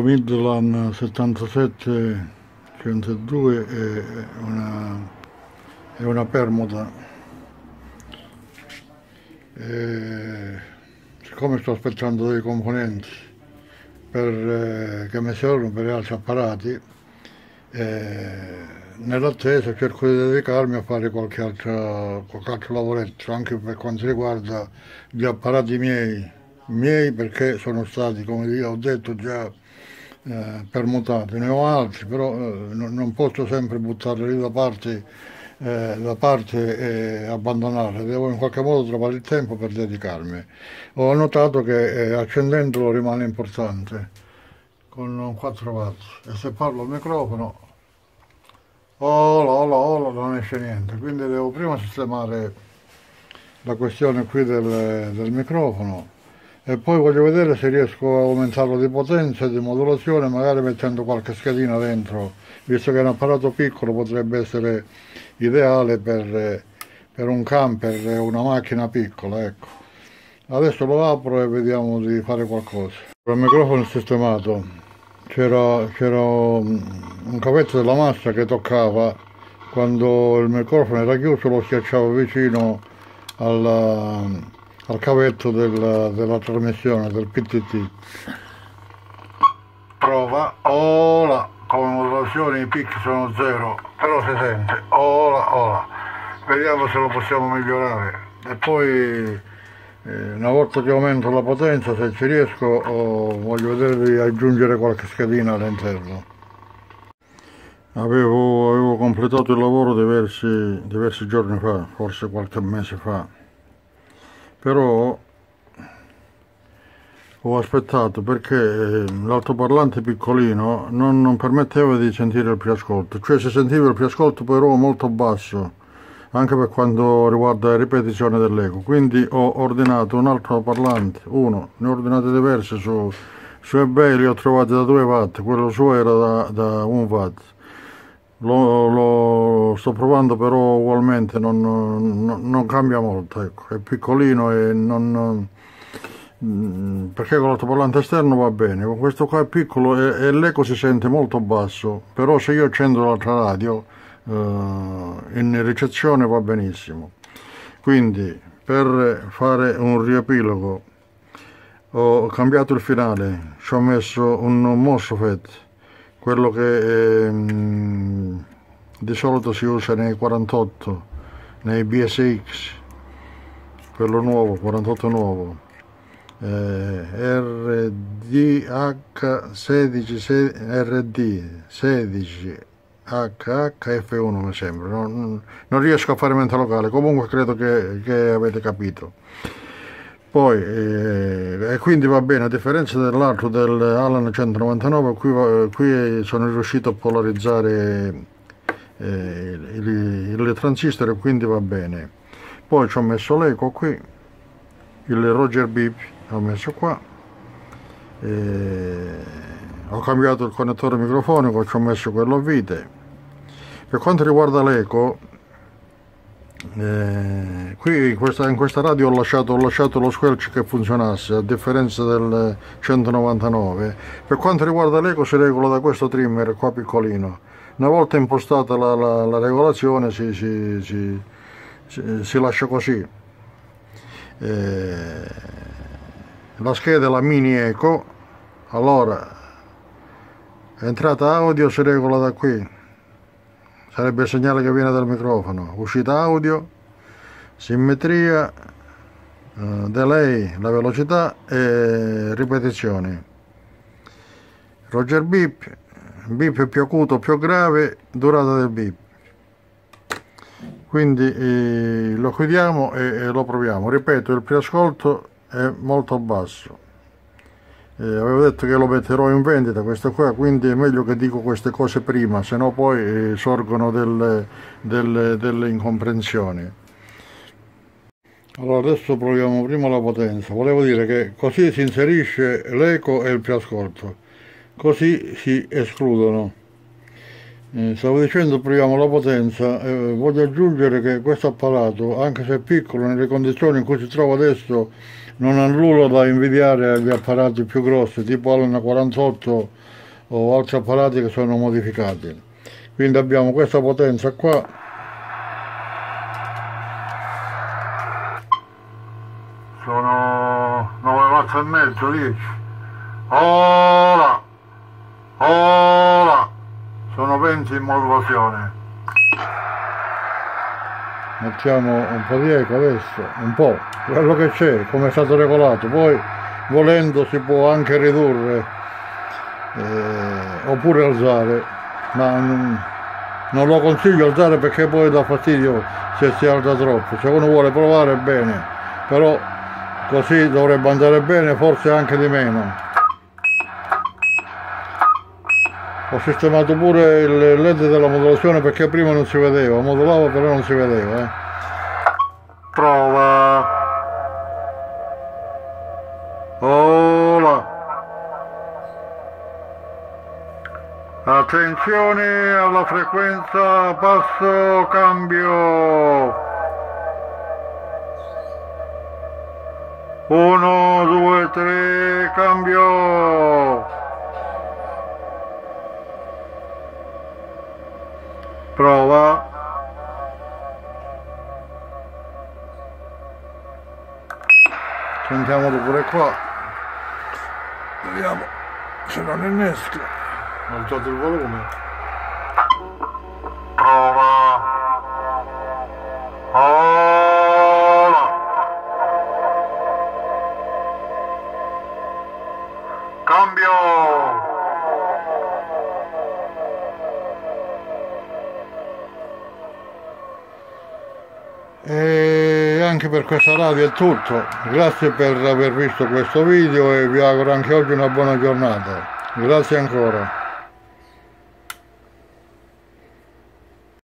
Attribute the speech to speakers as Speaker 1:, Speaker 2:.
Speaker 1: Midland 7702 è una, è una permuta. E siccome sto aspettando dei componenti per, eh, che mi servono per altri apparati, eh, nell'attesa cerco di dedicarmi a fare qualche, altra, qualche altro lavoretto, anche per quanto riguarda gli apparati miei, miei perché sono stati, come ho detto già, eh, permutati, ne ho altri, però eh, non posso sempre buttarli da parte, eh, da parte e abbandonarli, devo in qualche modo trovare il tempo per dedicarmi. Ho notato che eh, accendendolo rimane importante, con 4 watt, e se parlo al microfono, ola, ola, ola, non esce niente, quindi devo prima sistemare la questione qui del, del microfono e poi voglio vedere se riesco a aumentarlo di potenza e di modulazione magari mettendo qualche schedina dentro. Visto che è un apparato piccolo potrebbe essere ideale per, per un camper una macchina piccola ecco. Adesso lo apro e vediamo di fare qualcosa. Il microfono è sistemato. C'era un cavetto della massa che toccava. Quando il microfono era chiuso lo schiacciavo vicino alla al cavetto della, della trasmissione del PTT prova ola come modulazione i picchi sono zero però si sente. Ola ola. Vediamo se lo possiamo migliorare. E poi eh, una volta che aumento la potenza se ci riesco oh, voglio vedere di aggiungere qualche schedina all'interno. Avevo, avevo, completato il lavoro diversi, diversi giorni fa forse qualche mese fa però ho aspettato perché eh, l'altoparlante piccolino non, non, permetteva di sentire il preascolto, cioè si sentiva il preascolto però molto basso, anche per quanto riguarda la ripetizione dell'eco. Quindi ho ordinato un altoparlante, uno, ne ho ordinate diverse su, su eBay, li ho trovati da 2 watt, quello suo era da, da 1 watt. Lo, lo, sto provando però ugualmente non, non, non cambia molto ecco. è piccolino e non, mm, perché con l'altoparlante esterno va bene. Con questo qua è piccolo e, e l'eco si sente molto basso però se io accendo l'altra radio eh, in ricezione va benissimo. Quindi per fare un riepilogo ho cambiato il finale. Ci ho messo un MOSFET quello che ehm, di solito si usa nei 48 nei BSX quello nuovo 48 nuovo. Eh, RDH16 RD 16 HHF1 mi sembra non, non, riesco a fare mente locale comunque credo che, che avete capito poi, eh, quindi va bene, a differenza dell'altro dell'Alan 199, qui, qui, sono riuscito a polarizzare eh, il, il transistor quindi va bene. Poi ci ho messo l'eco qui, il Roger Beep l'ho messo qua, eh, ho cambiato il connettore microfonico, ci ho messo quello a vite. Per quanto riguarda l'eco, eh, qui in questa, in questa radio ho lasciato, ho lasciato, lo squelch che funzionasse a differenza del 199 per quanto riguarda l'eco si regola da questo trimmer qua piccolino. Una volta impostata la, la, la regolazione si, si, si, si, lascia così. Eh, la scheda è la mini eco. Allora entrata audio si regola da qui sarebbe il segnale che viene dal microfono. Uscita audio simmetria uh, delay la velocità e ripetizioni. Roger beep beep più acuto più grave durata del beep. Quindi eh, lo chiudiamo e, e lo proviamo. Ripeto il preascolto è molto basso eh, avevo detto che lo metterò in vendita questo qua quindi è meglio che dico queste cose prima se no poi eh, sorgono delle, delle, delle incomprensioni. Allora adesso proviamo prima la potenza. Volevo dire che così si inserisce l'eco e il preascolto così si escludono eh, stavo dicendo proviamo la potenza eh, voglio aggiungere che questo apparato anche se piccolo nelle condizioni in cui si trova adesso non ha nulla da invidiare agli apparati più grossi tipo Allen 48 o altri apparati che sono modificati. Quindi abbiamo questa potenza qua. Sono 9 watt e mezzo 10 ora! Ora sono 20 in modulazione. Mettiamo un po' di eco adesso un po' quello che c'è come è stato regolato. Poi volendo si può anche ridurre eh, oppure alzare ma non, non, lo consiglio alzare perché poi dà fastidio se si alza troppo. Se uno vuole provare bene però così dovrebbe andare bene forse anche di meno ho sistemato pure il led della modulazione perché prima non si vedeva modulavo però non si vedeva eh. prova Ola. attenzione alla frequenza passo cambio 1 2 3 cambio prova sentiamolo pure qua vediamo se non innesca ho alzato il volume prova e anche per questa radio è tutto. Grazie per aver visto questo video e vi auguro anche oggi una buona giornata. Grazie ancora